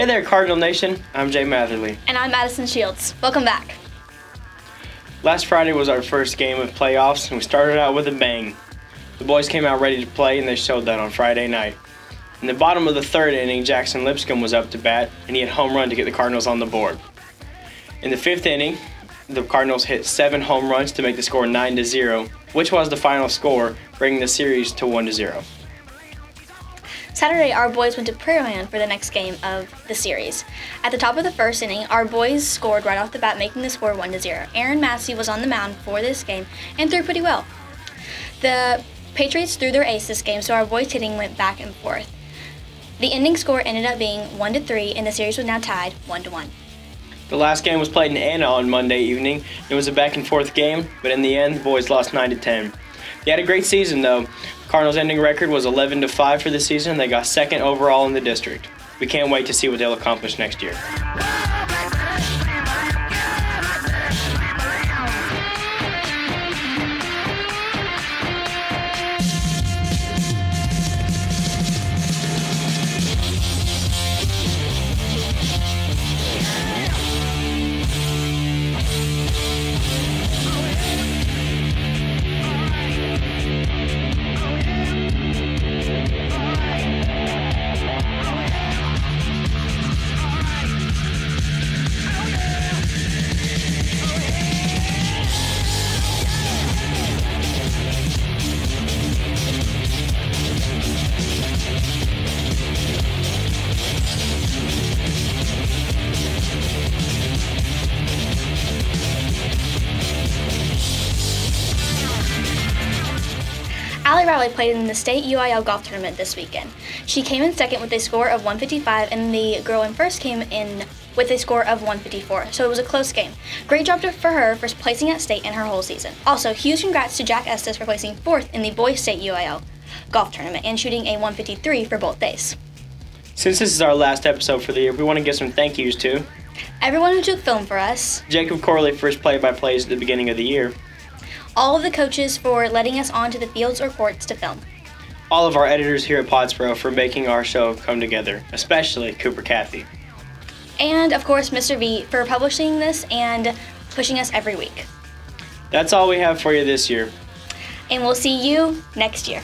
Hey there, Cardinal Nation. I'm Jay Matherly. And I'm Madison Shields. Welcome back. Last Friday was our first game of playoffs, and we started out with a bang. The boys came out ready to play, and they showed that on Friday night. In the bottom of the third inning, Jackson Lipscomb was up to bat, and he had a home run to get the Cardinals on the board. In the fifth inning, the Cardinals hit seven home runs to make the score 9 to 0, which was the final score, bringing the series to 1 to 0. Saturday, our boys went to Prairiland for the next game of the series. At the top of the first inning, our boys scored right off the bat, making the score 1 to 0. Aaron Massey was on the mound for this game and threw pretty well. The Patriots threw their ace this game, so our boys' hitting went back and forth. The ending score ended up being 1 to 3, and the series was now tied 1 to 1. The last game was played in Anna on Monday evening. It was a back and forth game, but in the end, the boys lost 9 to 10. They had a great season though. Cardinals' ending record was 11 to 5 for the season. They got second overall in the district. We can't wait to see what they'll accomplish next year. Alli Reilly played in the state UIL golf tournament this weekend. She came in second with a score of 155, and the girl in first came in with a score of 154, so it was a close game. Great job for her for placing at state in her whole season. Also, huge congrats to Jack Estes for placing fourth in the boys state UIL golf tournament and shooting a 153 for both days. Since this is our last episode for the year, we want to give some thank yous to Everyone who took film for us, Jacob Corley for his play by plays at the beginning of the year, all of the coaches for letting us onto the fields or courts to film. all of our editors here at Pottsboro for making our show come together, especially Cooper Cathy. And of course, Mr. V for publishing this and pushing us every week. That's all we have for you this year. And we'll see you next year.